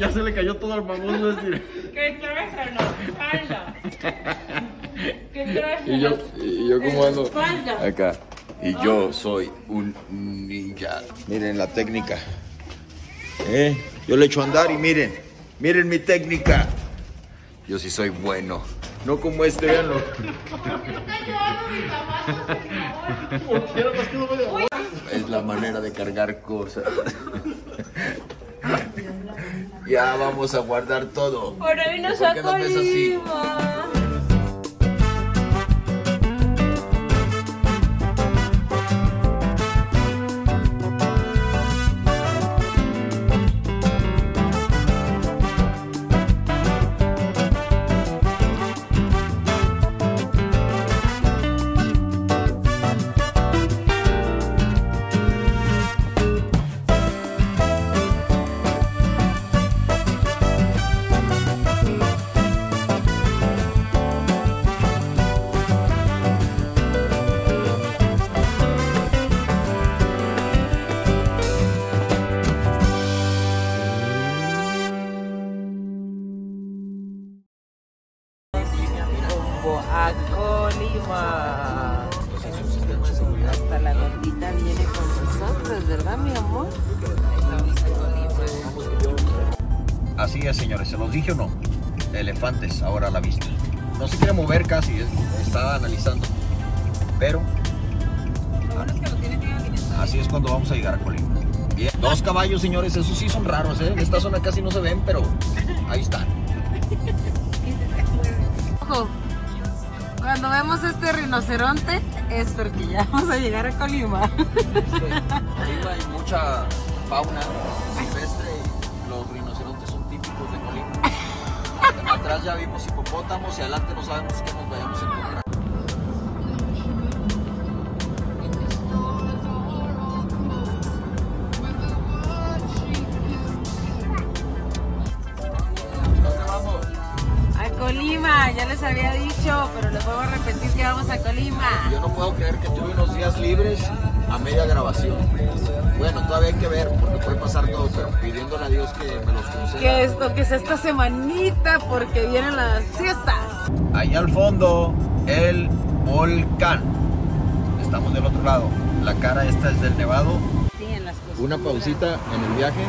ya se le cayó todo al mamón. ¿no? Así. ¿Qué traes en la espalda? ¿Qué traes Y en yo, y yo como ando espalda? acá. Y yo soy un ninja. Miren la técnica. ¿Eh? Yo le echo a andar y miren, miren mi técnica. Yo sí soy bueno. No como este, véanlo. Es la manera de cargar cosas. Ya vamos a guardar todo. ¿Por qué a nos ves así? Rumbo a Colima. Hasta la gordita viene con nosotros, ¿verdad, mi amor? Así es, señores, ¿se los dije o no? Elefantes ahora a la vista. No se quiere mover casi, es- está analizando. Pero. Así es cuando vamos a llegar a Colima. Bien. Dos caballos, señores, esos sí son raros, ¿eh? En esta zona casi no se ven, pero ahí están. Ojo, cuando vemos este rinoceronte es porque ya vamos a llegar a Colima. Colima hay mucha fauna silvestre y los rinocerontes son típicos de Colima. Atrás ya vimos hipopótamos y adelante no sabemos qué nos vayamos a encontrar. Les había dicho, pero les a repetir que vamos a Colima. Yo no puedo creer que tuve unos días libres a media grabación. Bueno, todavía hay que ver, porque puede pasar todo, pero pidiéndole a Dios que me los conceda. Que esto, que es esta semanita, porque vienen las fiestas. Allá al fondo, el volcán. Estamos del otro lado. La cara esta es del nevado. Sí, en las. Una pausita en el viaje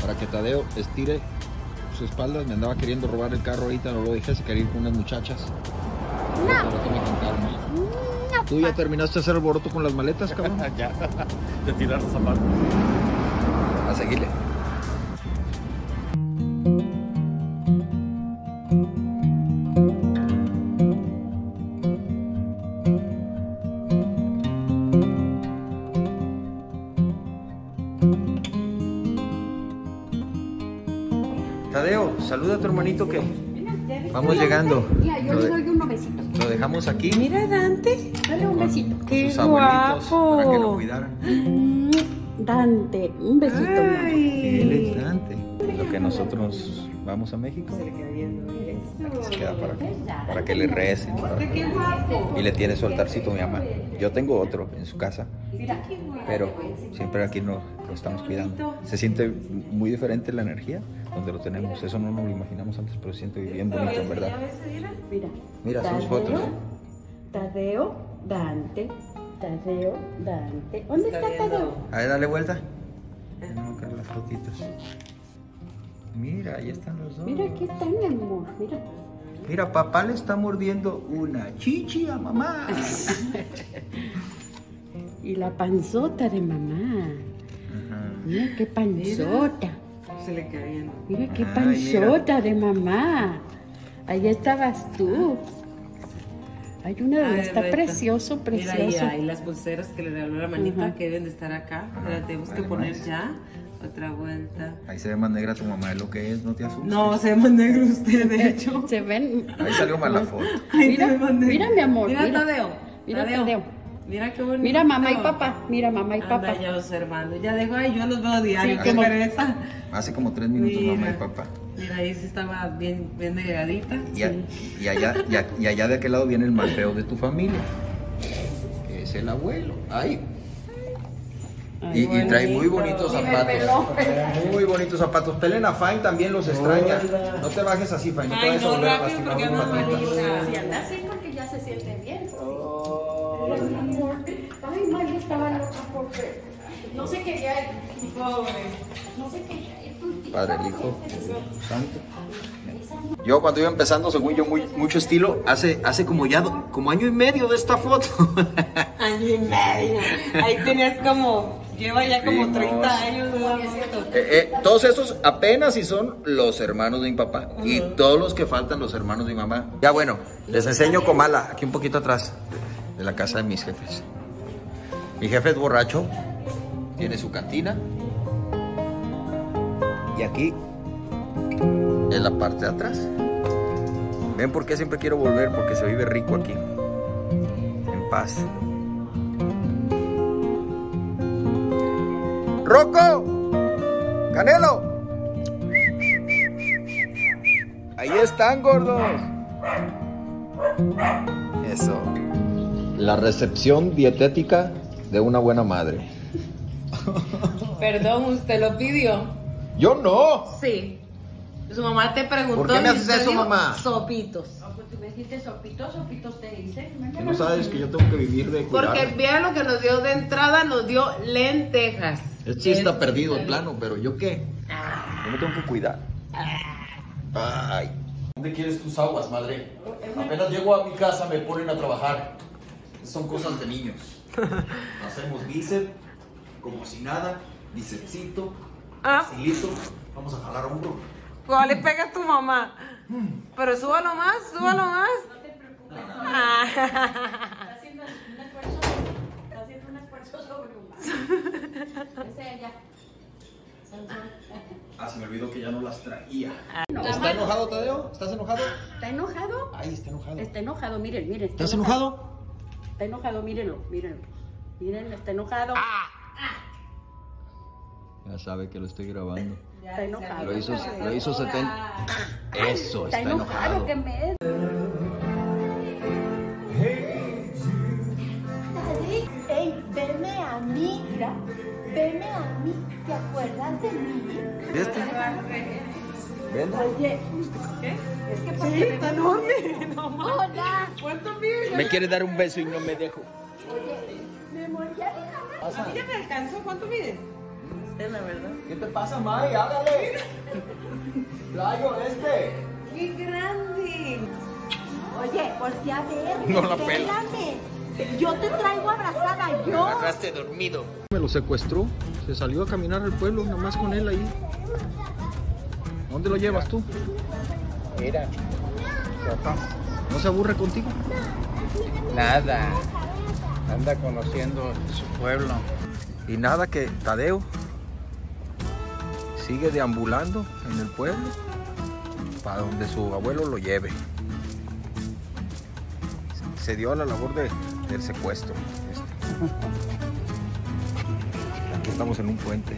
para que Tadeo estire su espalda. Me andaba queriendo robar el carro ahorita, no lo dejé, se quería ir con unas muchachas. No. Calma. ¿Tú ya terminaste de hacer el boroto con las maletas, cabrón? ya. De tirar los zapatos. A seguirle. Saluda a tu hermanito que vamos llegando. Mira, yo Lo le de- doy un besito. Lo dejamos aquí Mira, Dante. Dale un besito. Qué sus abuelitos guapo. para que lo cuidaran. Mm, Dante, un besito. Él es Dante. Lo que nosotros vamos a México, se queda para, para que le recen. Y le tiene su altarcito mi mamá. Yo tengo otro en su casa, pero siempre aquí no lo estamos cuidando. Se siente muy diferente la energía donde lo tenemos. Eso no nos lo imaginamos antes, pero se siente bien bonito, verdad. Mira. Mira, son Tadeo, fotos. Tadeo, Dante. Tadeo, Dante. ¿Dónde está Tadeo? A ver, dale vuelta. Vamos a buscar las fotitos. Mira, ahí están los dos. Mira, aquí está mi amor. Mira. Mira, papá le está mordiendo una chichi a mamá. Y la panzota de mamá. Ajá. Mira qué panzota. Se le bien. Mira qué Ay, panzota de mamá. Ahí estabas tú. Hay una de Ay, está precioso, Mira, precioso. y ahí las pulseras que le regaló la manita Ajá. que deben de estar acá. Pero tenemos que vale, poner más. ya. Otra vuelta. Ahí se ve más negra tu mamá de lo que es, no te asustes. No, se ve más negro usted, de hecho. Se ven. Ahí salió mal la foto. Ay, Mira, se ve más negro. mira, mi amor, Mira, mira. Tadeo. Mira, Tadeo. Mira qué bonito. Mira mamá y papá. Mira mamá y papá. Anda ya observando. Ya dejo ahí, yo los veo diario. Sí, qué como- pereza. Hace como tres minutos mamá y papá. Mira, ahí sí estaba bien, bien delgadita. Y, a- y allá, y, a- y allá de aquel lado viene el más feo de tu familia. Que es el abuelo. Ay. Y, y trae muy bonitos zapatos. Muy bonitos zapatos. Pelena Fine también los extraña. No te bajes así, Fine. No te Ay, vayas a no, volver a rápido, lastimar porque malita. Si anda así porque ya se siente bien. Ay, loca porque no se quería ir. Pobre. No se quería ir. Padre, el Hijo, el Santo. Yo cuando iba empezando, según yo, muy, mucho estilo, hace, hace como ya, do- como año y medio de esta foto. Año y medio. Ahí tenías como, lleva ya como Vimos. 30 años de la foto. Eh, eh, todos esos apenas si son los hermanos de mi papá. Y todos los que faltan los hermanos de mi mamá. Ya bueno, les enseño Comala, aquí un poquito atrás de la casa de mis jefes. Mi jefe es borracho, tiene su cantina. Y aquí es la parte de atrás. ¿Ven por qué siempre quiero volver? Porque se vive rico aquí. En paz. ¡Rocco! ¡Canelo! Ahí están, gordos. Eso. La recepción dietética de una buena madre. Perdón, ¿usted lo pidió? Yo no. Sí. Su mamá te preguntó. ¿Por qué me haces eso, mamá? Sopitos. Pues tú me dijiste sopitos, sopitos te. Que no sabes que yo tengo que vivir de cuidar. Porque vean lo que nos dio de entrada, nos dio lentejas. Este sí está perdido el plano, pero ¿yo qué? Yo me tengo que cuidar. Ay. ¿Dónde quieres tus aguas, madre? Apenas llego a mi casa me ponen a trabajar. Son cosas de niños. Hacemos bíceps, como si nada, bicepsito, Ah. facilito. Vamos a jalar hombro. ¿Cuál le pega a tu mamá? Pero súbalo más, súbalo más. No te preocupes. Ah. Está haciendo un esfuerzo, está haciendo un esfuerzo sobrehumano. Ese ella. Ah, se me olvidó que ya no las traía. ¿Está enojado, Tadeo? ¿Estás enojado? ¿Está enojado? Ay, está enojado. Está enojado, miren, miren. está ¿Estás enojado? Está enojado, mírenlo, mírenlo. Miren, está enojado. Ya sabe que lo estoy grabando. Está enojado. Lo hizo, lo hizo 70. Eso, Está enojado, que me ey, veme a mí, mira, veme a mí, ¿te acuerdas de mí? ¿Viste? Oye, es que sí, ¿Está dónde? No mames. Hola, ¿Cuánto pides? Me quiere dar un beso y no me dejo. oye, me morí a ¿A mí ya me alcanzó? ¿Cuánto mides? Es la verdad. ¿Qué te pasa, May? Hágale. Playo este. ¡Qué grande! Oye, voltea a ver, No la pela. Yo te traigo abrazada, yo. Agarraste dormido. Me lo secuestró. Se salió a caminar al pueblo, nomás con él ahí. ¿Dónde lo llevas tú? Mira, ¿No se aburre contigo? nada. Anda conociendo su pueblo. Y nada que Tadeo sigue deambulando en el pueblo para donde su abuelo lo lleve. Se dio a la labor de- del secuestro. este. Aquí estamos en un puente.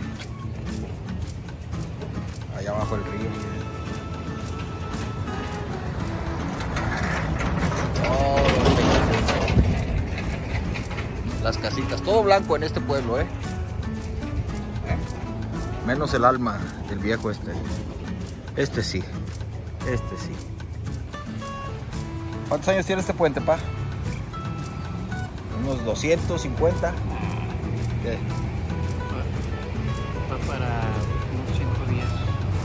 Allá abajo el río. Las casitas, todo blanco en este pueblo, ¿eh? Menos el alma del viejo este. Este sí. Este sí. ¿Cuántos años tiene este puente, pa? Unos 250. ¿Qué? Va para unos 5 días.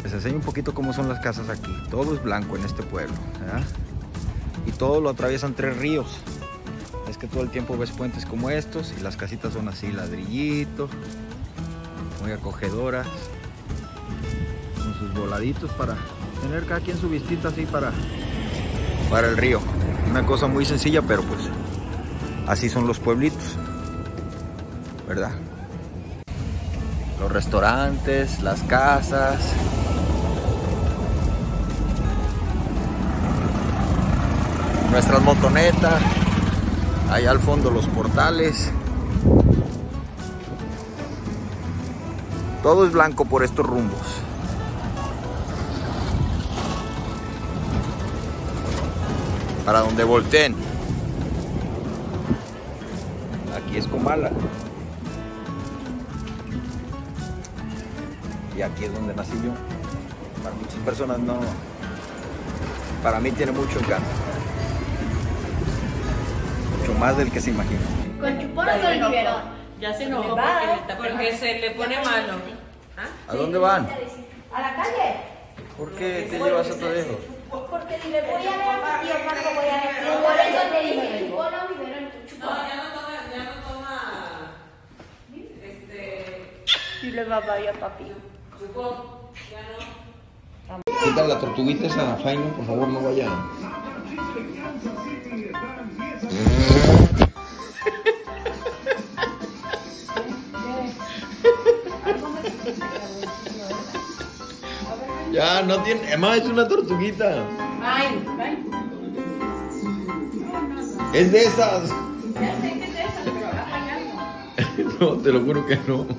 Les enseño un poquito cómo son las casas aquí. Todo es blanco en este pueblo. Y todo lo atraviesan tres ríos. Es que todo el tiempo ves puentes como estos y las casitas son así, ladrillitos, muy acogedoras, con sus voladitos para tener cada quien su vistita así para, para el río. Una cosa muy sencilla, pero pues así son los pueblitos, ¿verdad? Los restaurantes, las casas, nuestras motonetas, allá al fondo los portales. Todo es blanco por estos rumbos. Para donde volteen. Aquí es Comala. Y aquí es donde nací yo. Para muchas personas no. Para mí tiene mucho encanto. Más del que se imagina. ¿Con chupón o con biberón? Ya se enojó porque le Porque se le pone malo. ¿A dónde van? ¿A la calle? ¿Por qué te llevas a Tadejo? Porque le voy a ver a mi tío cuando voy a ver. Por eso te dije chupón o biberón. Chupón. ya no toma, ya no toma. Este. Dile papá a papi. Chupón. Ya no. ¿Qué tal la tortuguita esa, Faino? Por favor, no vaya. Ya, no tiene. Además, es una tortuguita. Ay, ay. Es de esas. Ya sé que es esa, pero agarra ya. No, te lo juro que no.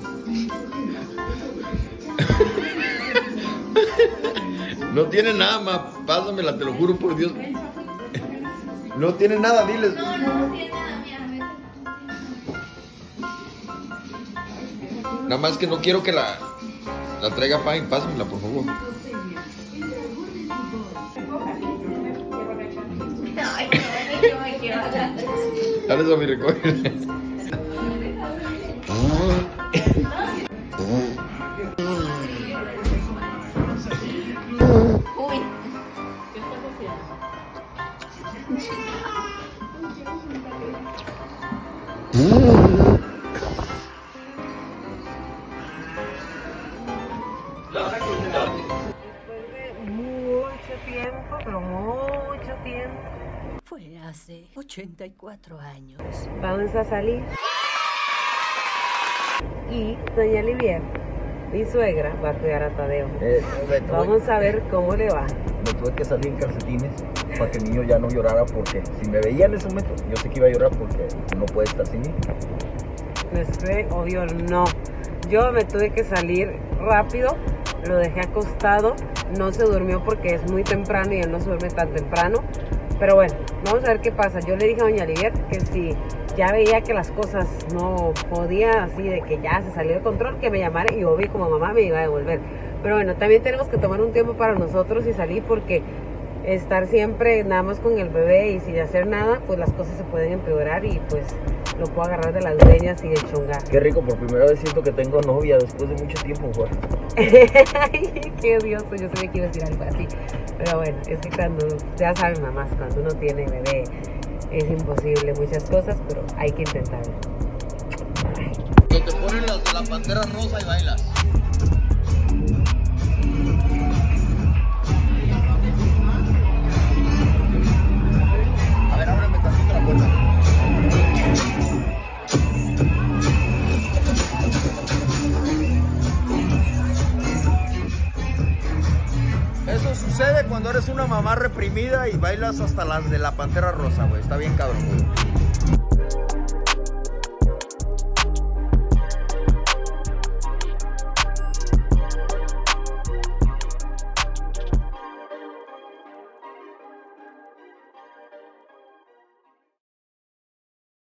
No tiene nada más. Pásamela, te lo juro por Dios. No tiene nada, diles. No, no, no tiene nada, mira. Nada más que no quiero que la, la traiga Pine. Pásamela, por favor. Dale eso a mi recoger. Mucho tiempo, pero mucho tiempo. Fue hace 84 años. Vamos a salir. Y doña Livier, mi suegra, va a cuidar a Tadeo. Vamos a ver cómo le va. Me tuve que salir en calcetines para que el niño ya no llorara porque si me veía en ese momento, yo sé que iba a llorar porque no puede estar sin mí. Pues que, obvio, no. Yo me tuve que salir rápido, lo dejé acostado, no se durmió porque es muy temprano y él no se duerme tan temprano. Pero bueno, vamos a ver qué pasa. Yo le dije a doña Livier que si ya veía que las cosas no podía, así de que ya se salió de control, que me llamara y obvio como mamá me iba a devolver. Pero bueno, también tenemos que tomar un tiempo para nosotros y salir porque estar siempre nada más con el bebé y sin hacer nada, pues las cosas se pueden empeorar y pues lo puedo agarrar de las greñas y de chongar. Qué rico, por primera vez siento que tengo novia después de mucho tiempo, Juan. Ay, qué odioso, yo sabía que iba a decir algo así. Pero bueno, es que cuando, ya saben mamás, cuando uno tiene bebé es imposible muchas cosas, pero hay que intentarlo. Te ponen las de la pantera rosa y bailas. Sucede cuando eres una mamá reprimida y bailas hasta las de la pantera rosa, güey. Está bien cabrón, güey.